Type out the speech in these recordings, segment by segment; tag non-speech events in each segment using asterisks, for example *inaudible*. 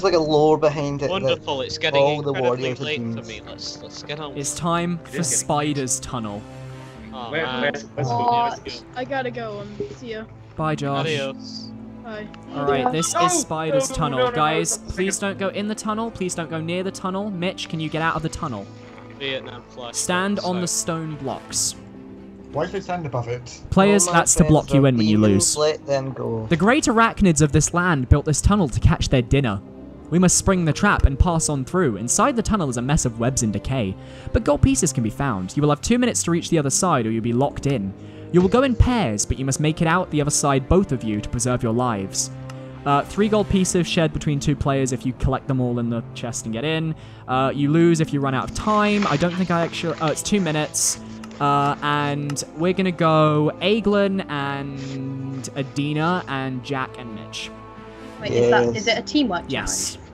there's like a lore behind it. that Wonderful, it's getting all the incredibly warriors are late for me. Let's let's get on. It's time for getting- Spider's Tunnel. Oh, Where- man. where's- where's Aw, Let's I gotta go. Um, see ya. Bye, Josh. Adios. Bye. Alright, this No! is Spider's No, no, Tunnel. no, no, no, Guys, no, no, please don't go in the tunnel. Please don't go near the tunnel. Mitch, can you get out of the tunnel? Vietnam flash. Stand on the stone blocks. Why should I stand above it? Players, All my that's to block you in when you lose. Let them go. The great arachnids of this land built this tunnel to catch their dinner. We must spring the trap and pass on through. Inside the tunnel is a mess of webs and decay, but gold pieces can be found. You will have two minutes to reach the other side or you'll be locked in. You will go in pairs, but you must make it out the other side, both of you, to preserve your lives. Uh, three gold pieces shared between two players if you collect them all in the chest and get in. Uh, you lose if you run out of time. I don't think I actually. Oh, it's two minutes. Uh, and we're gonna go Aeglen and Adena and Jack and Mitch. Wait, is that Yes. is it a teamwork Yes. challenge?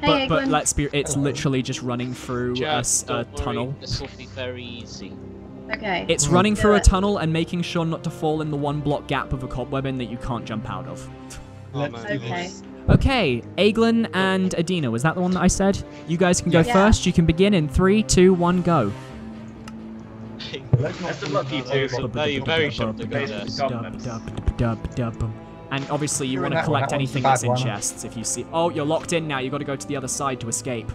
But, Hey, but let's be. It's literally just running through a, Jack, s- a tunnel. This will be very easy. Okay. It's Mhm. running Do through a tunnel and making sure not to fall in the one block gap of a cobweb in that you can't jump out of. Oh, Let's man. do Okay. this. Okay, Aeglen and Adena, was that the one that I said? You guys can go Yeah. first. You can begin in three, two, one, go. Let's not Best of do luck, that you over two. the- No, you very shoved the Based gun on there. Comments. And obviously, you You're want to that one, collect that anything that's in one. chests. If you see, oh, you're locked in now. You've got to go to the other side to escape.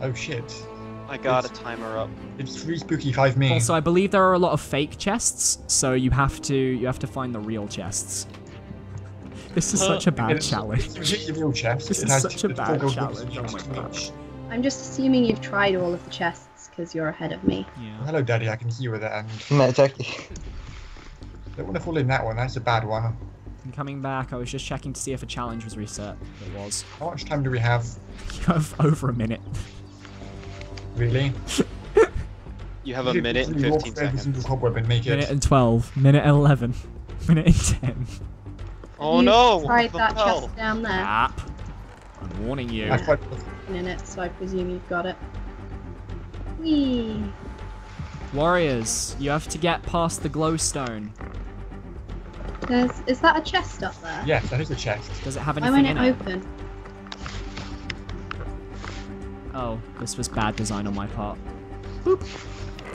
Oh shit. I got a timer up. It's three spooky, five me. Also, I believe there are a lot of fake chests, so you have to you have to find the real chests. *laughs* This is such a bad It's- challenge. It's a real chest. This It is has such a bad challenge, oh my God. I'm just assuming you've tried all of the chests because you're ahead of me. Yeah. hello, Daddy. I can see you with that. And Met Jackie. don't want to fall in that one. That's a bad one. I'm coming back. I was just checking to see if a challenge was reset. It was. *laughs* How much time do we have? You *laughs* have over a minute. Really? *laughs* You have a We could minute and 15 through every single seconds. cobweb and make Minute it. and 12. Minute and 11. Minute and 10. Oh you no! Tried the that hell? chest down there. App. I'm warning you. I've tried- in it, so I presume you've got it. Whee! Warriors, you have to get past the glowstone. There's is that a chest up there? Yes, that is a chest. Does it have anything Why anything won't it it? open? Oh, this was bad design on my part. Boop.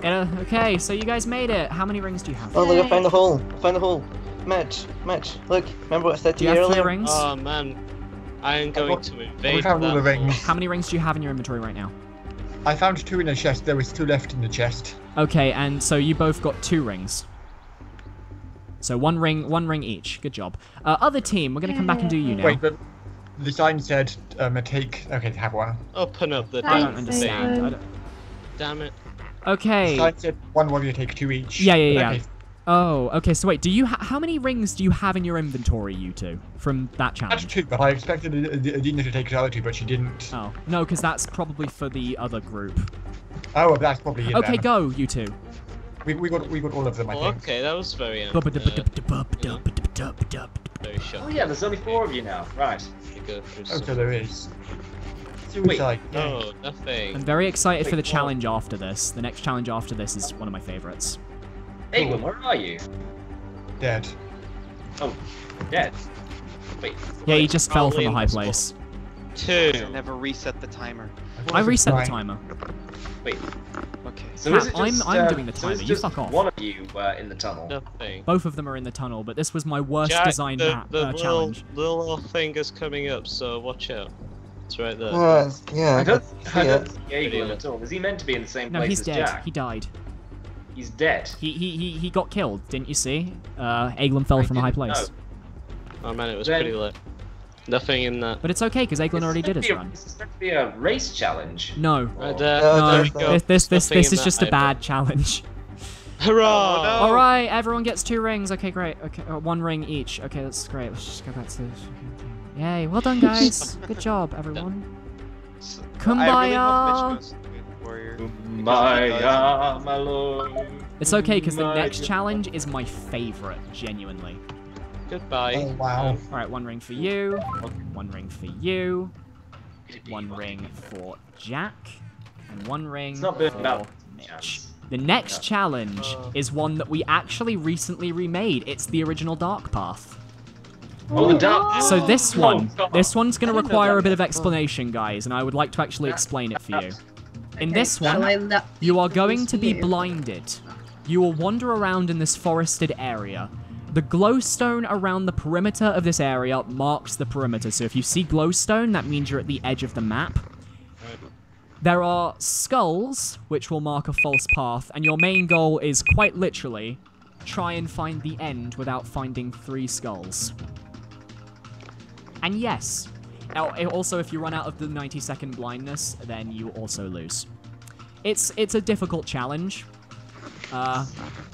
Uh, okay, so you guys made it. How many rings do you have? Oh look, I found a hole. I found a hole. Match, match. look. Remember what I said to Do you, you have three earlier? rings? Oh man, I am going got- to We invade found all the rings. How many rings do you have in your inventory right now? I found two in a chest. There was two left in the chest. Okay, and so you both got two rings. So one ring, one ring each. Good job. Uh, other team, we're gonna come back and do you now. Wait, but the sign said um, a take. Okay, have one. Open up the I don't Thanks, understand. I don't... Damn it. Okay. The sign said one warrior take two each. Yeah, yeah, yeah. Okay, Oh, okay. So wait, do you ha- how many rings do you have in your inventory, you two, from that That's challenge? two, but I expected Ad- Ad- Adena to take the other two, but she didn't. Oh no, because that's probably for the other group. Oh, that's probably. Okay, then. go, you two. We, we got we got all of them, I Well, think. okay, that was very uh, very Oh yeah, there's only four of you now. Right. to go Oh, so some- there is. Suicide. yeah. No, nothing. I'm very excited for Wait, the what? challenge after this. The next challenge after this is one of my favorites. Aegon, where are you? Dead. Oh, dead. Wait. Yeah, he just fell from a high place. Two. Never reset the timer. Thought I reset the timer. Wait. Okay. So Cat, is it I'm- just, I'm uh, doing the timer, it you just fuck off. One of you uh, in the tunnel. Nothing. Both of them are in the tunnel, but this was my worst Jack, design the, map the uh, little, challenge. little finger's coming up, so watch out. It's right there. Uh, yeah, I don't, see I don't see Aegon at all. Is he meant to be in the same No, place he's as dead. Jack? He died. He's dead. He, he he he got killed, didn't you see? Uh, Aeglen fell I from a high place. know. Oh man, it was Then- pretty lit. Nothing in that. But it's okay because Aeglen already did meant his to be a- run. This is meant to be a race challenge. No, Right there. Oh, no, there we go. this this this, this is just a bad challenge. *laughs* Hurrah! Oh, no. All right, everyone gets two rings. Okay, great. Okay, uh, one ring each. Okay, that's great. Let's just go back to. this. Yay! Well done, *laughs* guys. Good job, everyone. S- Kumbaya. Really hope Mitch goes to the Warrior. Maya, my lord. It's okay because the next challenge is my favorite, genuinely. Goodbye. Oh, wow. Um, All right, one ring for you. One ring for you. One ring for Jack, and one ring It's not been for about Mitch. chance. The next Yeah. challenge Uh. is one that we actually recently remade. It's the original Dark Path. Oh, the dark. So this Oh, one, God. this one's going to require a bit of explanation, guys, and I would like to actually explain it for you. In Okay, this one, You are going to be blinded. You will wander around in this forested area. The glowstone around the perimeter of this area marks the perimeter. So if you see glowstone, that means you're at the edge of the map. There are skulls, which will mark a false path, and your main goal is quite literally try and find the end without finding three skulls. And yes, also if you run out of the 90 second blindness, then you also lose. It's it's a difficult challenge. Uh,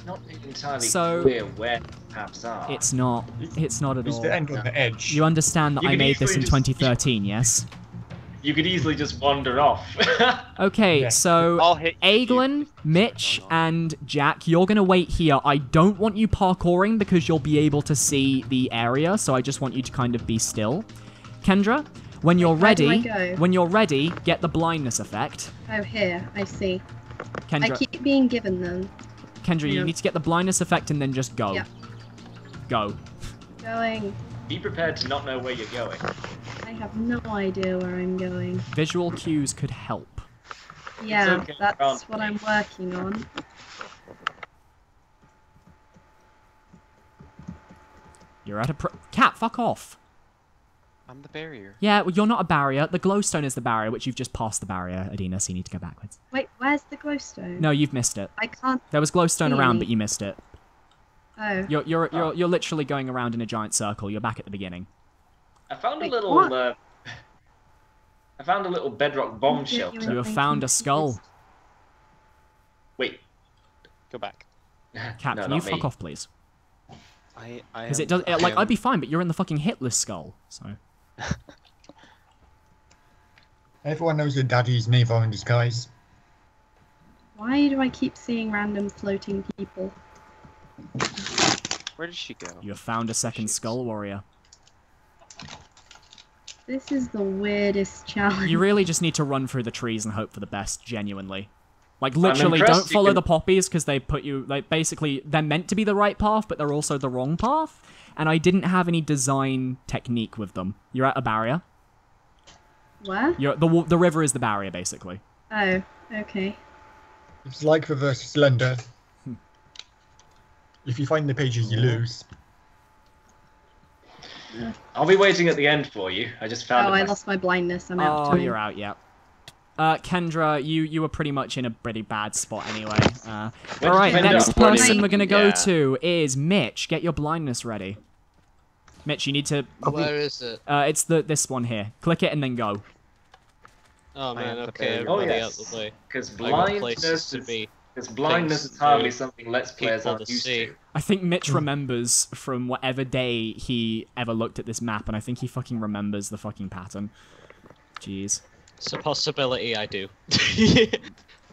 Not entirely So- clear where maps are. it's not. It's not at It's all. the end on the edge. You understand that You I made this easily in just- 2013, yes? You could easily just wander off. *laughs* Okay, Yeah. so I'll hit you. Aeglen, Mitch, and Jack, you're gonna wait here. I don't want you parkouring because you'll be able to see the area, so I just want you to kind of be still. Kendra, when you're Where ready, when you're ready, get the blindness effect. Oh, here. I see. Kendra, I keep being given them. Kendra, you need to get the blindness effect and then just go. Yeah. Go. Going. Be prepared to not know where you're going. I have no idea where I'm going. Visual cues could help. Yeah, okay, that's Grant. what I'm working on. You're at a pro- cat. Fuck off. I'm the barrier. Yeah, well, you're not a barrier. The glowstone is the barrier, which you've just passed the barrier, Adena. So you need to go backwards. Wait, where's the glowstone? No, you've missed it. I can't. There was glowstone around, See. but you missed it. Oh. You're you're you're, you're literally going around in a giant circle. You're back at the beginning. I found a little. what? Uh, I found a little bedrock bomb shelter. You have found a skull. Wait. Go back. Cap, *laughs* no, can you not fuck me. off, please? I. I. Because am- it does. It, like am- I'd be fine, but you're in the fucking hit list skull. So *laughs* Everyone knows that Daddy's Navo in disguise. Why do I keep seeing random floating people? Where did she go? you have found a second Jeez. skull warrior. This is the weirdest challenge. You really just need to run through the trees and hope for the best. Genuinely. Like literally, don't follow can- the poppies because they put you like basically they're meant to be the right path, but they're also the wrong path. And I didn't have any design technique with them. You're at a barrier. Where? You're the the river is the barrier basically. Oh, okay. It's like reverse Slender. If you find the pages, you lose. Uh. I'll be waiting at the end for you. I just found Oh, it. I lost my blindness. I'm out. Oh, you're out. Yeah. Uh, Kendra, you you were pretty much in a pretty bad spot anyway. Uh, Where all did right, you end next person we're gonna go Yeah. to is Mitch. Get your blindness ready. Mitch, you need to. Where is it? Uh, it's the this one here. Click it and then go. Oh man, okay, Oh, out yes. Because I got blindness to is, be. because blindness is hardly something Let's Players aren't used see. to. I think Mitch remembers from whatever day he ever looked at this map, and I think he fucking remembers the fucking pattern. Jeez. It's a possibility I do. *laughs* *laughs*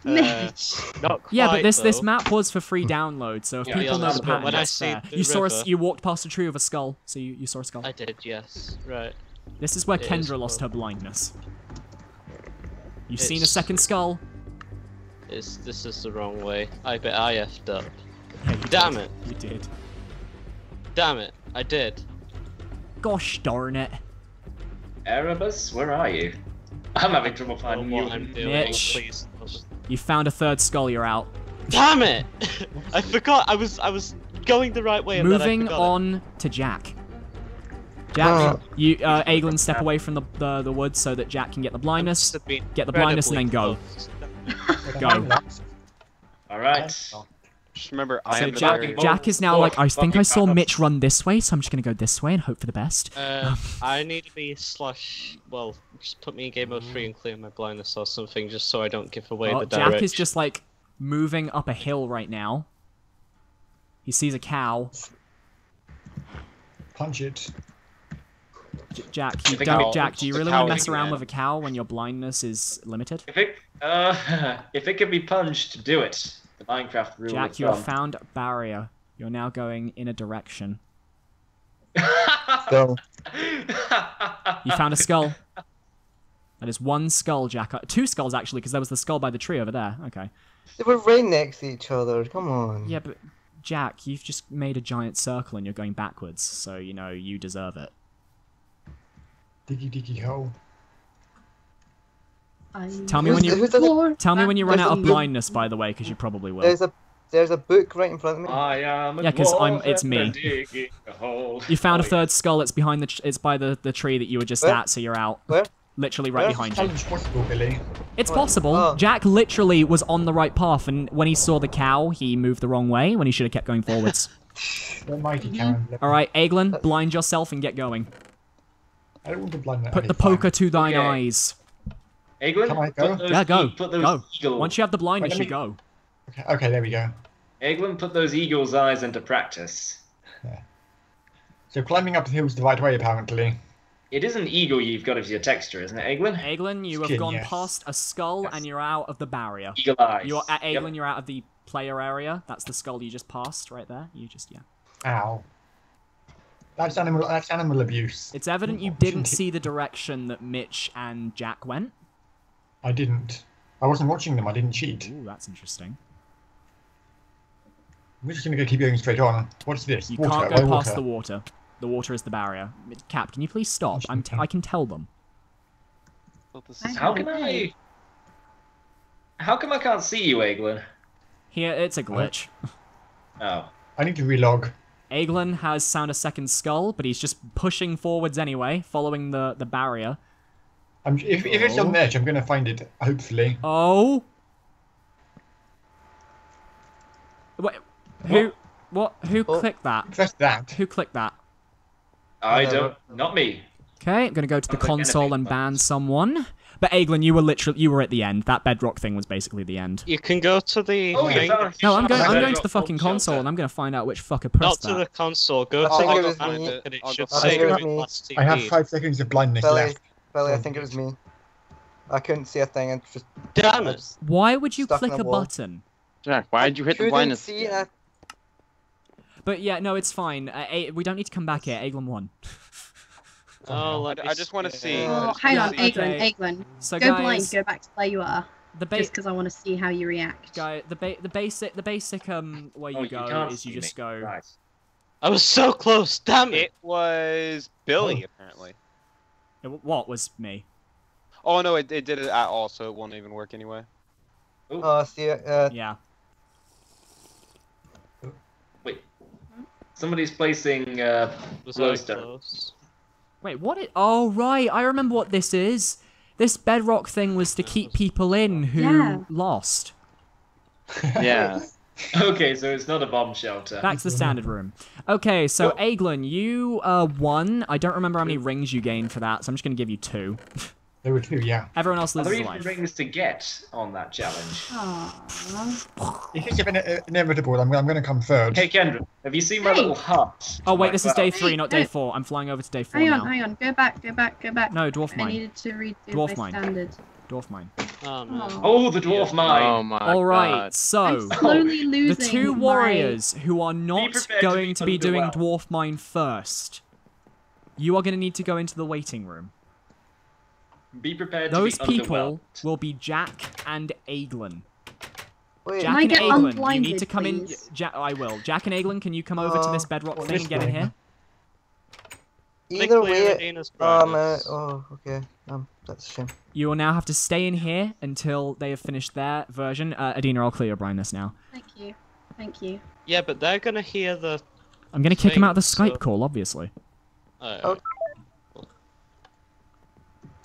Uh, Mitch. not Yeah, but quite, this this map was for free download, so if Yeah, people yeah, know the pattern, when I that's see fair. the You saw us. river- You walked past a tree with a skull, so you, you saw a skull. I did, yes. Right. This is where It is Kendra lost her blindness. You've seen a second skull. It's, this is the wrong way. I bet I effed up. Yeah, you Damn did. it. You did. Damn it, I did. Gosh darn it. Erebus, where are you? I'm having trouble finding what you. I'm doing, Mitch. please. You found a third skull. You're out. Damn it! *laughs* I forgot. I was I was going the right way. And then I Moving forgot it. on to Jack. Jack, Uh. you uh, Aeglen, step away from the, the the woods so that Jack can get the blindness. Must have been Get the blindness and then go. Go. *laughs* Alright. Just remember, I So am Jack, barrier. Jack is now Oh, like, I think I saw bad. Mitch run this way, so I'm just gonna go this way and hope for the best. Uh, I need to be slash. Well, just put me in game mode three and clear my blindness or something, just so I don't give away Oh, the Jack is just like moving up a hill right now. He sees a cow. Punch it. J- Jack, you don't. cow- Jack, do you really want to mess is around with a cow when your blindness is limited? If it uh *laughs* if it can be punched, do it. The Minecraft rule Jack, you have found a barrier. You're now going in a direction. Go. You found a skull. That is one skull, Jack. Uh, Two skulls actually, because there was the skull by the tree over there. Okay. They were right next to each other. Come on. Yeah, but Jack, you've just made a giant circle and you're going backwards, so you know you deserve it. Diggy diggy hole. I Tell me Who's when you who's Floor tell me when you run out of blindness, by the way, because you probably will. There's a there's a book right in front of me. I am yeah, because I'm- it's me. a digging a hole. You found a third skull. It's behind the. It's by the the tree that you were just Where? at, so you're out. Where? Literally right Where? behind you. Possible, Billy. It's What? possible. Oh. Jack literally was on the right path, and when he saw the cow, he moved the wrong way when he should have kept going forwards. *laughs* The Mhm. Karen. All right, Aeglen, blind yourself and get going. I don't want to blind that. Put okay, the poker to thine Okay. eyes. Aeglen, Can I go? Those Yeah, go. put those Go. Eagle, Once you have the blindness, Wait, let you go. Okay, okay, there we go. Aeglen, put those eagle's eyes into practice. So climbing up the hill's the right way, apparently. It is an eagle you've got as your texture, isn't it, Aeglen? Aeglen, you have gone yes. past a skull Yes. and you're out of the barrier. Eagle eyes. You're at Yep. You're out of the player area. That's the skull you just passed right there. You just yeah. Ow. That's animal. That's animal abuse. It's evident you didn't see the direction that Mitch and Jack went. I didn't. I wasn't watching them. I didn't cheat. Ooh, that's interesting. We're just gonna go keep going straight on. What's this? You water. can't Why go past water? the water. The water is the barrier. Cap, can you please stop? I'm t- I can tell them. thought this I is- How can I? How come I can't see you, Aeglen? Here, it's a glitch. Oh. I need to relog. Aeglen has sound a second skull, but he's just pushing forwards anyway, following the, the barrier. I'm, if, if it's on Oh. the edge, I'm gonna find it. Hopefully. Oh! Wait, who? What? Who Oh. clicked that? Press that. Who clicked that? I Whatever. don't. Not me. Okay, I'm gonna go to the like console and ban buttons. someone. But Aeglen, you were literally you were at the end. That bedrock thing was basically the end. You can go to the Oh, you thing. No, I'm going. I'm going to the fucking console and I'm going to find out which fucker pressed Not pressed to the that. console. Go I to think the it was find me. it, and it I'll should say it. when I have five seconds of blindness Billy, left. Billy, I Oh, think it was me. I couldn't see a thing. It's just Damn it! Why would you Stuck in click a a wall. button? Jack, why did you hit the couldn't blindness? see it. But yeah, no, it's fine. Uh, A- we don't need to come back here. Aeglen won. Oh, I, me I just want to see. see. Oh, I just hang on, see- Aeglen, Okay. Aeglen. So Go guys, blind, go back to where you are. the ba- Just because I want to see how you react. guy, the ba- the basic, the basic um where you Oh, go can't is you just me. go. Right. I was so close. Damn it! It was Billy, Oh. apparently. Uh, What was me? Oh no, it, it did it at all, so it won't even work anyway. Oh, see. Uh, Yeah. Wait. Somebody's placing uh, Was glowstone. Wait, what? It- oh right, I remember what this is. This bedrock thing was to keep people in who Yeah. lost. *laughs* Yeah. Okay, so it's not a bomb shelter. Back to the standard room. Okay, so Oh. Aeglen, you uh won. I don't remember how many rings you gained for that, so I'm just gonna give you two. *laughs* There were two, yeah. Everyone else Are there loses a even life. rings to get on that challenge? Aww. If it's ine- uh, inevitable, I'm, I'm gonna come third. Hey Kendra, have you seen my Hey. little hut? Oh wait, this is day three, not day four. I'm flying over to day four Hang now. on, hang on. Go back, go back, go back. No, dwarf Mine. I needed to redo Dwarf my mine. standard. Dwarf mine. Oh no. Oh. The dwarf mine. Oh my All right, god. so I'm the losing. two my- warriors who are not prepared to going be to be doing underwhelmed. dwarf mine first. You are going to need to go into the waiting room. Be prepared Those to be people will be Jack and Aeglen. wait. Jack I and get Aeglen, you need to come in. please? Jack, I will. Jack and Aeglen, can you come over to Uh, this bedrock thing and get in here? Either way. Um. Uh, oh, okay. Um. That's a shame. You will now have to stay in here until they have finished their version. Uh, Adena, I'll clear your blindness now. Thank you. Thank you. Yeah, but they're gonna hear the. I'm going to kick him out of the Skype so- call, obviously. Oh.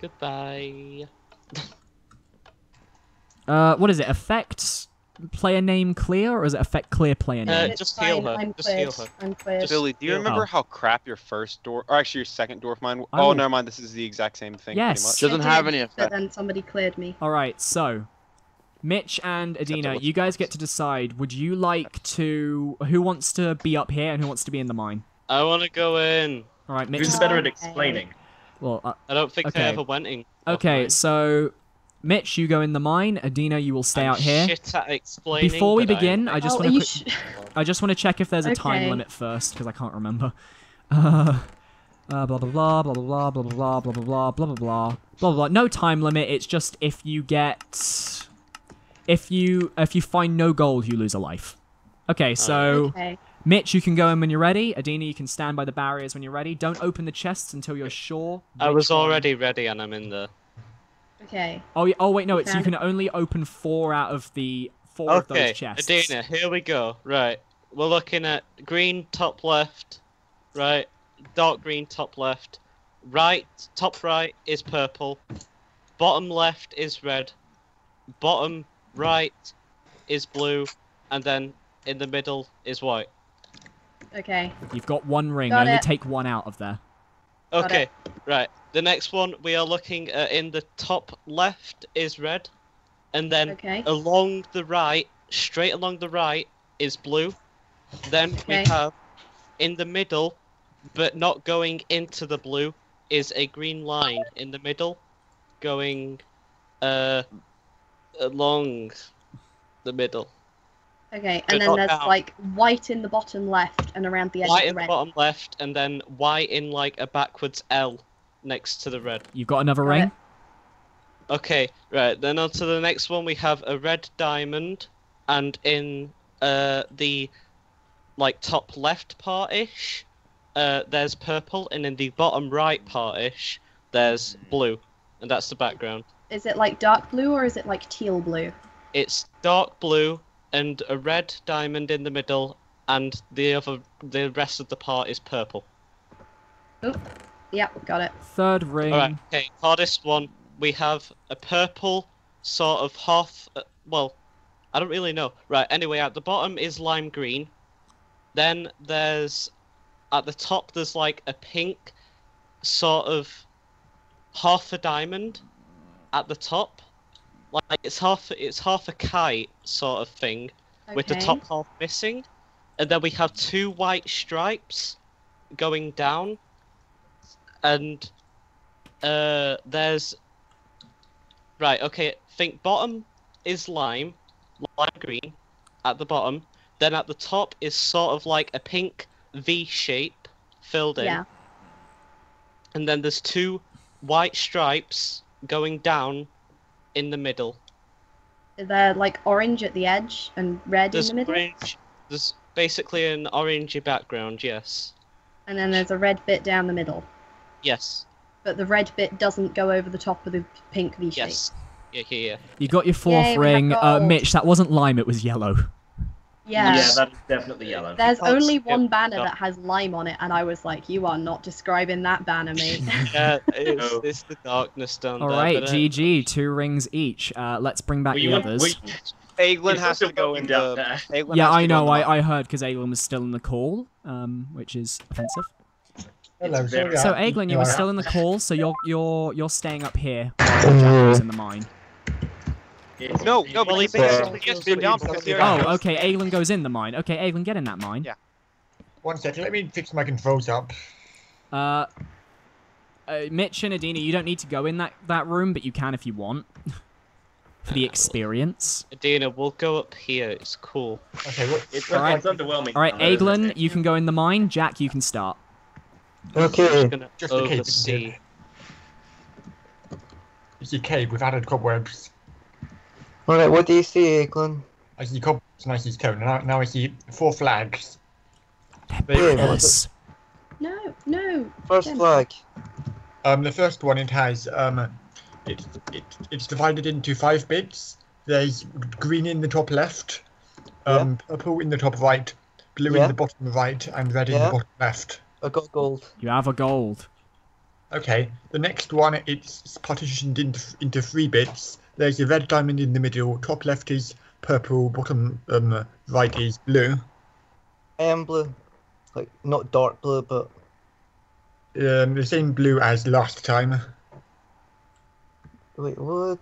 Goodbye. *laughs* Uh, what is it? Affect player name clear, or is it affect clear player Uh, name? It's just heal her, I'm just heal her. I'm cleared. Billy, do you Oh. remember how crap your first door, or actually your second dwarf mine? I Oh, will- never mind. This is the exact same thing. Yes. Pretty Doesn't have did, any But effect. then somebody cleared me. All right, so Mitch and Adena, you guys get to decide. Would you like to? Who wants to be up here and who wants to be in the mine? I want to go in. All right, Mitch. Who's is- better at explaining? Well, uh, I don't think Okay. I ever went in. okay, offline. so Mitch, you go in the mine. Adena, you will stay I'm out here. Shit at explaining. Before we but I- begin, I just oh, want to. sh- I just want to check if there's a time limit first because I can't remember. Uh, uh, blah blah blah blah blah blah blah blah blah blah blah blah blah blah blah blah. No time limit. It's just if you get, if you if you find no gold, you lose a life. Okay, so Okay. Mitch, you can go in when you're ready. Adena, you can stand by the barriers when you're ready. Don't open the chests until you're sure. I which was one- already ready and I'm in there. Okay. Oh, yeah, oh wait, no. It's you can only open four out of the four of Okay, those chests. Adena, here we go. Right, we're looking at green top left, right, dark green top left, right, top right is purple, bottom left is red, bottom right is blue, and then in the middle is white. Okay. You've got one ring. Got only it. take one out of there. Okay, right. The next one we are looking at in the top left is red, and then Okay. along the right, straight along the right, is blue. Then we have in the middle, but not going into the blue, is a green line in the middle, going uh along the middle. Okay. But And then there's down. like white in the bottom left and around the edge White of in the the red. bottom left, and then white in like a backwards L next to the red. You've got another ring. it. Okay, right. Then on to the next one. We have a red diamond, and in uh the like top left part-ish, uh, there's purple, and in the bottom right part-ish, there's blue, and that's the background. Is it like dark blue or is it like teal blue? It's dark blue and a red diamond in the middle, and the other the rest of the part is purple. Yep. Got it. Third ring. All right. Okay. Hardest one. We have a purple sort of half. Uh, well, I don't really know. Right. Anyway, at the bottom is lime green. Then there's at the top there's like a pink sort of half a diamond at the top. Like it's half it's half a kite sort of thing with the top half missing. And then we have two white stripes going down. And uh there's right, okay, think bottom is lime, lime green at the bottom. Then at the top is sort of like a pink V shape filled in. Yeah. And then there's two white stripes going down in the middle. They're like orange at the edge and red There's in the middle, orange. There's basically an orangey background. Yes. and then there's a red bit down the middle. Yes. But the red bit doesn't go over the top of the pink V shape. Yes. Yeah. Yeah. Yeah. You got your fourth Yay, we have ring. Uh, gold. Mitch, that wasn't lime. It was yellow. Yeah. Yeah, that's definitely yellow. There's Can't only skip one banner stuff. that has lime on it, and I was like, "You are not describing that banner, mate." *laughs* *laughs* Yeah. It's, No. it's the darkness down All there. right, but, uh, GG. Two rings each. Uh, let's bring back Well, the you- others. well, Aeglen it's has also to go going in down the. there. Aeglen yeah, has to I go know. the I. I heard because Aeglen was still in the call, um, which is offensive. Hello, sorry, So I- Aeglen, you no, were still in the call, so you're you're you're staying up here. while Jack was in the mine. No, no, Well, but he basically gets been down because the Oh, okay. Aeglen goes in the mine. Okay, Aeglen, get in that mine. Yeah. One second, let me fix my controls up. Uh, uh, Mitch and Adena, you don't need to go in that, that room, but you can if you want. *laughs* For the experience. Adena, we'll go up here. It's cool. Okay, what? It's, Alright. it's underwhelming. Alright, Uh, Aeglen, you can go in the mine. Jack, you can start. Okay. Just gonna Just in case it's oversee. You see cave with added cobwebs. Alright, what do you see, Aeglen? I see cobwebs and I see stone. Now, now I see four flags. Yes. no, no. First Damn. flag. Um, the first one it has um, it, it it's divided into five bits. There's green in the top left, um, purple in the top right, blue Yeah. in the bottom right, and red in the bottom left. I got gold. You have a gold. Okay, the next one it's partitioned into into three bits. There's a red diamond in the middle. Top left is purple. Bottom um, right is blue. I am blue. Like, not dark blue, but. Um, the same blue as last time. Wait, what?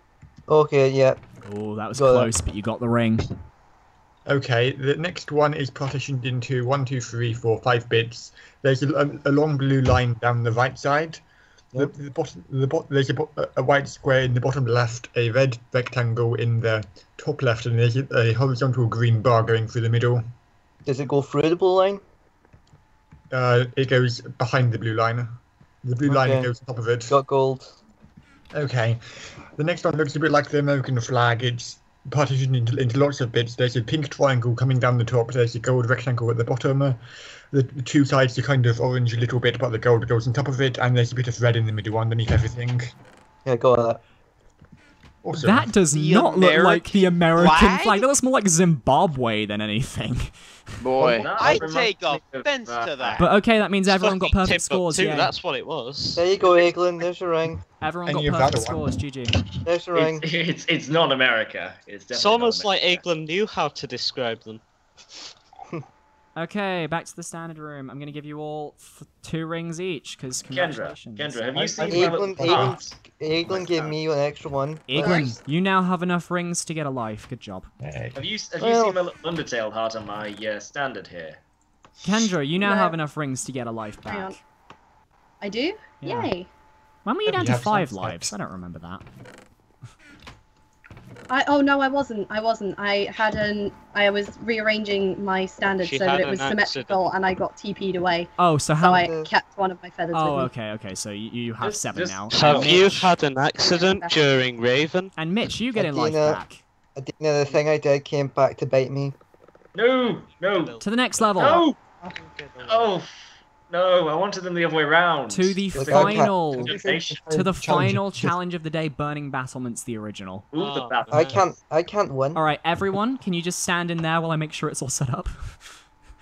Okay, yeah. Oh, that was Got that. close, but you got the ring. Okay, the next one is partitioned into one, two, three, four, five bits. There's a, a, long blue line down the right side. The, the bottom, the bo- there's a, a white square in the bottom left, a red rectangle in the top left, and there's a, horizontal green bar going through the middle. Does it go through the blue line? Uh, it goes behind the blue line. The blue line Okay. goes on top of it. Got gold. Okay. The next one looks a bit like the American flag. It's partitioned into, into lots of bits. There's a pink triangle coming down the top. There's a gold rectangle at the bottom. Uh, the, the two sides are kind of orange a little bit, but the gold goes on top of it, and there's a bit of red in the middle underneath everything. Yeah, go with that. That does The not look like the American flag? flag. That looks more like Zimbabwe than anything. *laughs* Boy, That I take me of, offense uh, to that. But okay, that means everyone got perfect scores. Timbuktu, Yeah. That's what it was. There you go, Aeglen. There's your ring. Everyone And got you've perfect had one. scores. GG. There's your ring. It's, it's it's not America. It's definitely It's almost not like America. Aeglen knew how to describe them. *laughs* Okay, back to the standard room. I'm gonna give you all f- two rings each, because Kendra, congratulations. Kendra, have you seen I- my Aeglen, little Aeglen, heart? Aeglen gave me an extra one. Aeglen, you now have enough rings to get a life. Good job. Hey. Have you have you seen my little Undertale heart on my uh, standard here? Kendra, you now No. have enough rings to get a life back. I do? Yeah. Yay. When were you down you to have some five steps. lives? I don't remember that. I oh no, I wasn't. I wasn't. I had an I was rearranging my standards She so that had it was an symmetrical and I got TP'd away. Oh, so how? So how? I Uh, kept one of my feathers Oh, with me. okay, okay. So you, you have Just- seven just- now. Have And you Mitch- had an accident during Raven? And Mitch, you get in life Adena. back. Adena, the thing I did came back to bite me. No, no, To the next level. no! Oh, no! I wanted them the other way round. To the Look, final. To the Challenge. final challenge of the day, Burning Battlements, the original. Ooh, the Oh, battle. I can't. I can't win. All right, everyone, can you just stand in there while I make sure it's all set up? *laughs*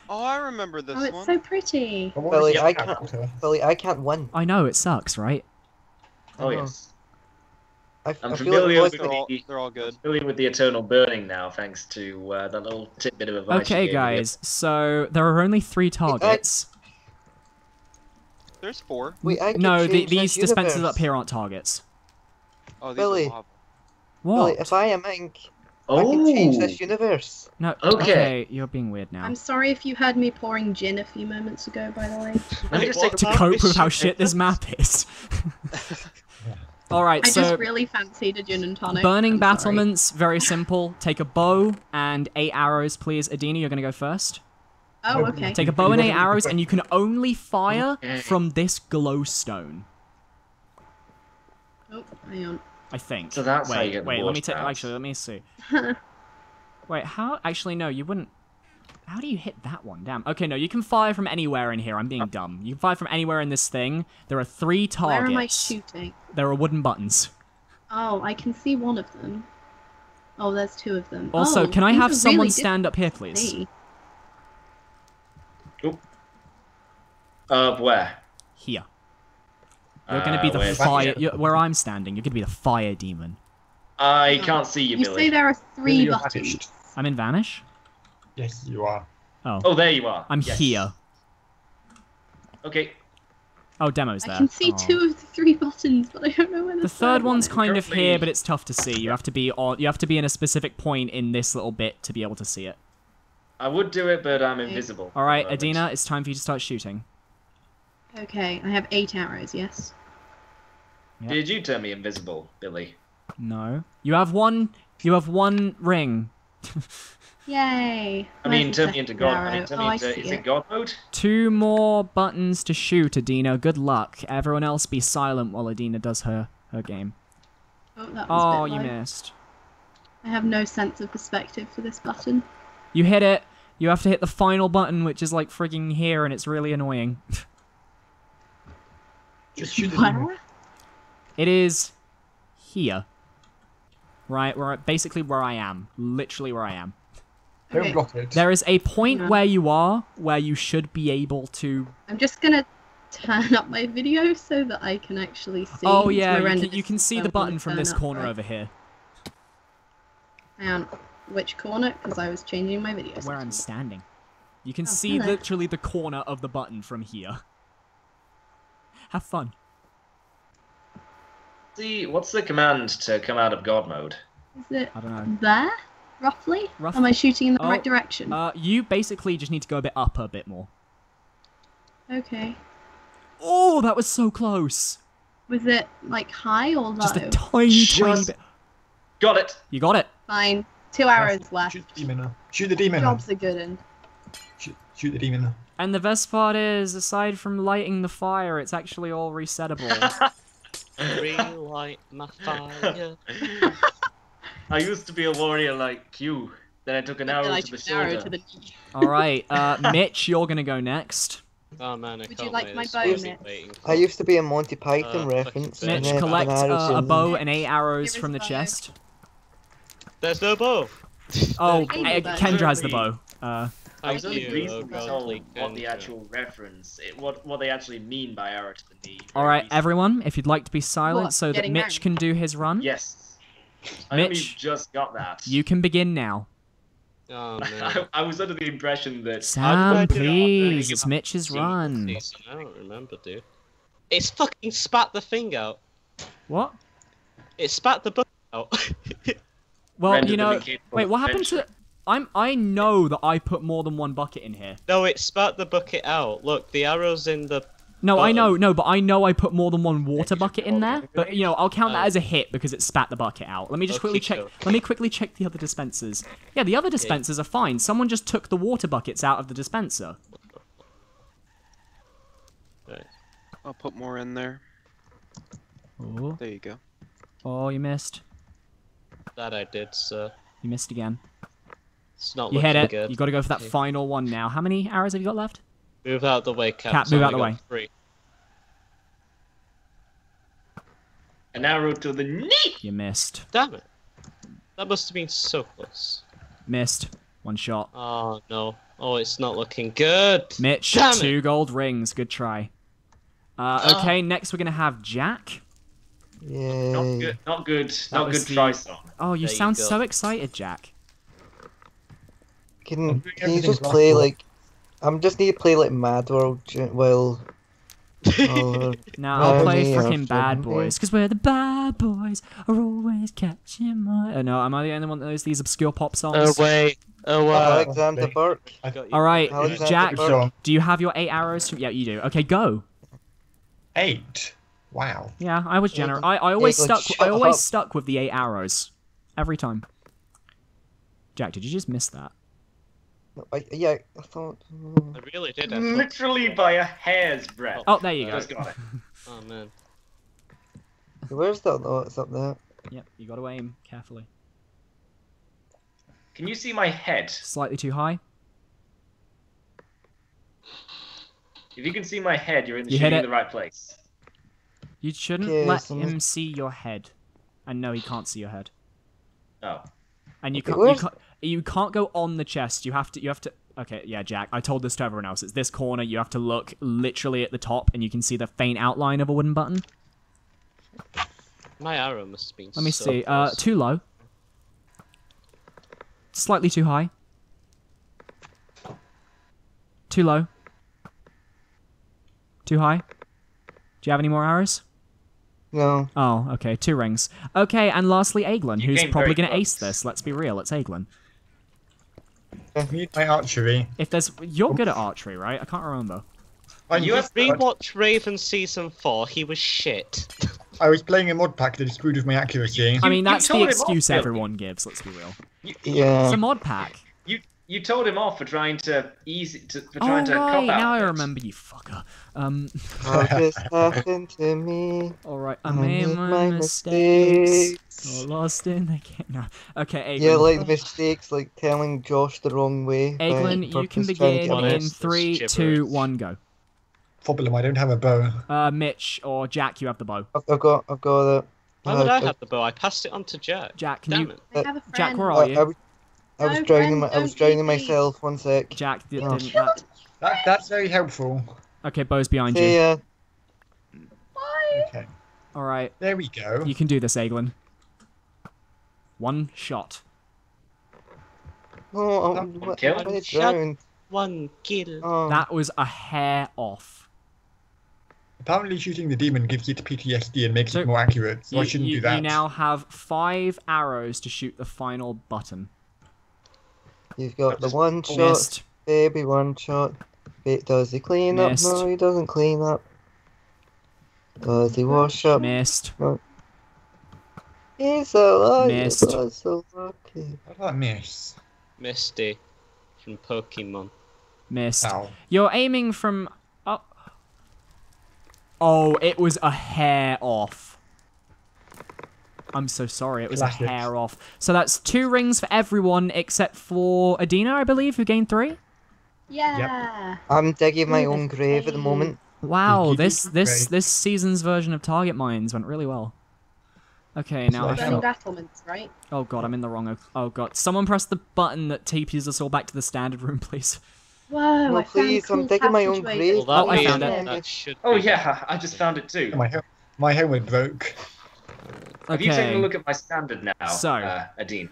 Oh, I remember this one. Oh, it's one. so pretty. But Billy, the I can't. Billy, I can't win. I know it sucks, right? Oh yes. I, I'm I feel familiar like with They're all, the- they're all *laughs* good. Familiar with the eternal burning now, thanks to uh, that little tidbit of advice. you Okay, guys. So there are only three targets. There's four. Wait, I could No, the, these dispensers universe. up here aren't targets. Oh, these Billy. are mob. Billy, What? if I am ink, oh. I Oh, can change this oh. universe. No. Okay. you're being weird now. I'm sorry if you heard me pouring gin a few moments ago, by the way. *laughs* Let me just take to cope with how shit. *laughs* shit this map is. *laughs* All right, I so just really fancied a gin and tonic. burning I'm sorry. battlements, very simple. Take a bow and eight arrows, please. Adena, you're gonna go first. Oh, okay. Take a bow and eight arrows, and you can only fire Okay. from this glowstone. Oh, hang on. I think. So that's wait, how you get the wait. Let me take. Actually, let me see. *laughs* wait, how? Actually, no. You wouldn't. How do you hit that one? Damn. Okay, no. You can fire from anywhere in here. I'm being dumb. You can fire from anywhere in this thing. There are three targets. Where am I shooting? There are wooden buttons. Oh, I can see one of them. Oh, there's two of them. Also, oh, can I have someone really stand up here, please? to see. Uh, where? Here. You're gonna be Uh, the fire. You're, where I'm standing, you're gonna be the fire demon. I can't see you, You Billy. say there are three Billy, buttons. vanished. I'm in vanish. Yes, you are. Oh, Oh, there you are. I'm Yes. here. Okay. Oh, demo's there. I can see Oh. two of the three buttons, but I don't know where the, The third one one's is. kind of here, but it's tough to see. You have to be on. You have to be in a specific point in this little bit to be able to see it. I would do it, but I'm invisible. All right, at the moment. Adena, it's time for you to start shooting. Okay, I have eight arrows. Yes. Yeah. Did you turn me invisible, Billy? No, you have one. You have one ring. *laughs* Yay! I mean, turn me into God. Oh, I mean, turn oh, me into. see Is it. it God mode? Two more buttons to shoot, Adena. Good luck. Everyone else be silent while Adena does her her game. Oh, that was Oh, a bit you low. missed. I have no sense of perspective for this button. You hit it. You have to hit the final button, which is like frigging here, and it's really annoying. Just shoot the demon. It is here. Right, where basically where I am, literally where I am. Don't Okay. it. There is a point Yeah. where you are where you should be able to. I'm just gonna turn up my video so that I can actually see. Oh yeah, you can, you can see the button from turn this up, corner right? over here, Hang on. Which corner? Because I was changing my video. where I'm standing. You can Oh, see hello. literally the corner of the button from here. Have fun. See, what's the command to come out of God mode? Is it I don't know. there? Roughly? Am I shooting in the Oh, right direction? Uh, you basically just need to go a bit up a bit more. okay. Oh, that was so close. Was it like high or low? Just a tiny, tiny bit. Got it. You got it. Fine. Two arrows left. Shoot the demon. Shoot the demon. Jobs are good and Shoot, shoot the demon. And the best part is, aside from lighting the fire, it's actually all resettable. *laughs* Relight my fire. *laughs* I used to be a warrior like you. Then I took an But then arrow I to the took an arrow shoulder. to the knee. All right, uh, Mitch, you're gonna go next. Oh man, I Would you can't like my bow, Mitch? I used to be a Monty Python Uh, reference. Mitch, then collect uh, a bow and eight arrows Here is from the the bow. chest. There's no bow. *laughs* Oh, Hey, uh. Kendra has the bow. Uh, I was Thank only you, recently told godly what the actual reference, it, what what they actually mean by arrow to the knee. all Very everyone, if you'd like to be silent What, so that Mitch married? can do his run, Yes. I only Mitch, just got that. you can begin now. Oh *laughs* man. I, I was under the impression that How did I Sam, please, it's Mitch's run. I don't remember, dude. It's fucking spat the thing out. What? It spat the book out. *laughs* Well, you know, wait, what happened to? I'm. I know that I put more than one bucket in here. no, it spat the bucket out. Look, the arrow's in the. No, I know, no, but I know I put more than one water bucket in there. But you know, I'll count that Oh. as a hit because it spat the bucket out. Let me just quickly check. Okey-doke. Let me quickly check the other dispensers. Yeah, the other dispensers are fine. Someone just took the water buckets out of the dispenser. Right. I'll put more in there. Oh, There you go. oh, you missed. That I did, sir. You missed again. It's not You looking hit it. good. You got to go for that final one now. How many arrows have you got left? Move out the way, Cap. Cap, move out only the got Three. An arrow to the knee! You missed. Damn it. That must have been so close. Missed. One shot. Oh no. Oh, it's not looking good. Mitch, Damn it. two gold rings. Good try. Uh, okay, next we're gonna have Jack. Not good, not good, That not good the- try song. Oh, you There sound go. so excited, Jack. Can, can you just wrong. play like. I'm just need to play like Mad World j- while. Oh, Now I'll No, play me frickin' Bad. Boys, because we're the bad boys, are always catching my. Oh no, am I the only one that knows these obscure pop oh, songs? Oh wait. Oh wow. Alexandra. Burke. Alright, Alexandra Jack, Burke. Do you have your eight arrows? From... Yeah, you do. Okay, go. Eight. Wow. Yeah, I was generous. I, I always Aiden, stuck. I always up. stuck with the eight arrows, every time. Jack, did you just miss that? I, uh, yeah, I thought. Hmm. I really did. I thought- Literally by a hair's breadth. Oh, there you go. Just got it. *laughs* Oh man. Where's that? Oh, it's up there. Yep, you got to aim carefully. Can you see my head? Slightly too high. If you can see my head, you're in the, You hit shooting it. the right place. You shouldn't Okay, let so- him see your head. And no, he can't see your head. Oh. And you Okay, can't, you can't you can't go on the chest. You have to you have to Okay, yeah, Jack. I told this to everyone else. It's this corner. You have to look literally at the top and you can see the faint outline of a wooden button. My arrow must have been. Let me so see. Uh too low. Slightly too high. Too low. Too high. Do you have any more arrows? No. Oh, okay, two rings. Okay, and lastly, Aeglen, You who's probably going to ace this. Let's be real, it's Aeglen. I need my archery. If there's, you're good at archery, right? I can't remember. I, You have- Rewatch Raven season four. He was shit. I was playing a mod pack that screwed with my accuracy. I mean, that's the told him off, excuse everyone gives. Let's be real. Yeah. It's a mod pack. You you told him off for trying to easy to, for Oh trying to right, cop out. now I remember you fucker. Um, What just happened to me? all right, I I made made my, my mistakes. mistakes. Got lost in the game. No. Okay, Aeglen. Yeah, like mistakes, like telling Josh the wrong way. by Aeglen, you can purpose trying to begin get on him it. in It's three, gibberish. two, one, go. Problem, I don't have a bow. Uh, Mitch or Jack, you have the bow. I've, I've got, I've got it. Why would I Uh, have the bow? I passed it on to Jack. Jack, can Damn you? it. I have a friend. Jack, where are I, you? Was- I was No, drowning. I was don't drowning myself. One sec. Jack did, Oh. didn't. Uh, That, that's very helpful. okay, Bo's behind See you. ya. Why? Okay. All right, There we go. you can do this, Aeglen. One shot. No, I'm, One I'm, kill? I'm gonna Shut- drown. One kill. Oh. That was a hair off. Apparently, shooting the demon gives it PTSD and makes So, it more accurate, so you, I shouldn't you- do that. you now have five arrows to shoot the final button. You've got I've the one shot, baby, one shot. Wait, does he clean up? No, he doesn't clean up. Does he wash up? Missed. He's so lucky. Missed. was so lucky. How did that miss? Misty from Pokemon. Missed. Ow. You're aiming from. Oh. Oh, it was a hair off. I'm so sorry. It was Classic. a hair off. So that's two rings for everyone except for Adena, I believe, who gained three. Yeah. I'm digging my own grave at the moment. Wow, this this great. this season's version of Target Mines went really well. Okay, now I Nice. Burning feel. battlements, right? Oh god, I'm in the wrong. Oh god, someone press the button that TPs us all back to the standard room, *laughs* please. Whoa, No, I found please, I'm cool digging my own grave. Well, Oh, I found it, it. Oh yeah, I just found it too. My, hel- my helmet broke. Have you taken a look at my standard now, So- uh, Adine?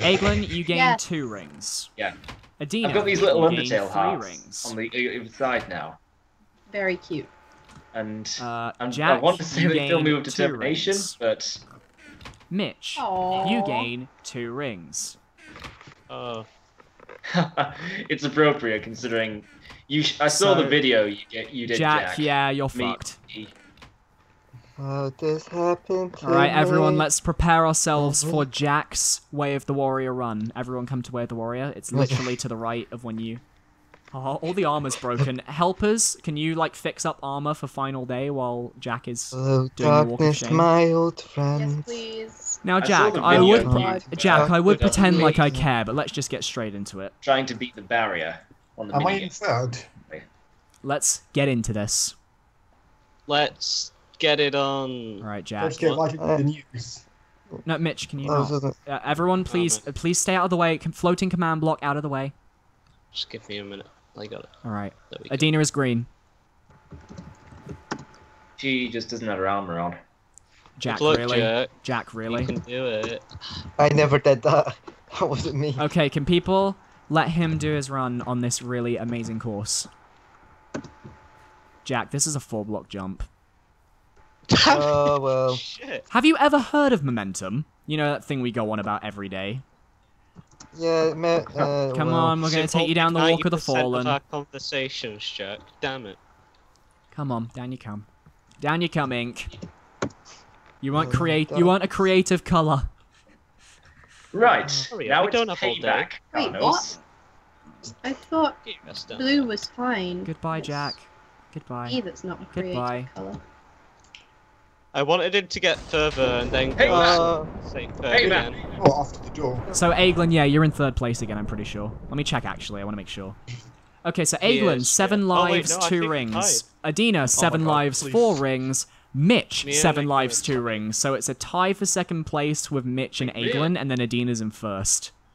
Aeglen, you gain Yes. two rings. Yeah. Adena, I've got these little you Undertale hearts rings. on the either side now, Very cute. and Uh, I'm, I Jack, want to say you they fill me with two determination, rings. but Mitch, Aww. you gain two rings. Oh, *laughs* it's appropriate considering you. Sh- I saw So- the video you get. You did, Jack, Jack. yeah, you're Me- fucked. me. How this happened to All right, everyone, me? let's prepare ourselves Mhm. for Jack's Way of the Warrior run. Everyone come to Way of the Warrior. It's literally to the right of when you... Oh, all the armor's broken. *laughs* Helpers, can you, like, fix up armor for final day while Jack is... Hello, doing the walk of shame. my old Yes, friend. please. Now, Jack, the I would... on Pre- Jack, I would Good pretend like I care, but let's just get straight into it. trying to beat the barrier on the Am I mini in third? Let's get into this. let's get it on. All right, Jack. Let's get what? right into the news. No, Mitch, can you I not? Uh, everyone, please, man. uh, please stay out of the way. Floating command block out of the way. Just give me a minute. I got it. All right. There go. Adena is green. She just doesn't have her armor on. Jack, Good luck, really? Jack. Jack, really? You can do it. I never did that. *laughs* That wasn't me. Okay, can people let him do his run on this really amazing course? Jack, this is a four block jump. Oh well. Shit. Have you ever heard of momentum? You know that thing we go on about every day. Yeah, me, uh, Come well, on, we're gonna take you down the walk of the 90% fallen. our conversations, Jack. Damn it. Come on, down you come. Down you come, Ink. You weren't Oh, create. You God. weren't a creative color. Right. Hurry up, now we it's don't have all day. payback. Wait, Carlos. what? I thought Get your ass blue was fine. Goodbye, It's Jack. Goodbye. Me that's not a creative Goodbye. colour. I wanted him to get further and then Hey, go Uh, say Hey, again. man. Oh, after the door. So Aeglen, yeah, you're in third place again. I'm pretty sure. Let me check. Actually, I want to make sure. Okay, so He Aeglen, is, seven yeah. Oh, wait, lives, no, two rings. Adena, seven God, lives, please. four rings. Mitch, Me seven lives, two rings. So it's a tie for second place with Mitch and Really? Aeglen, and then Adena's in first.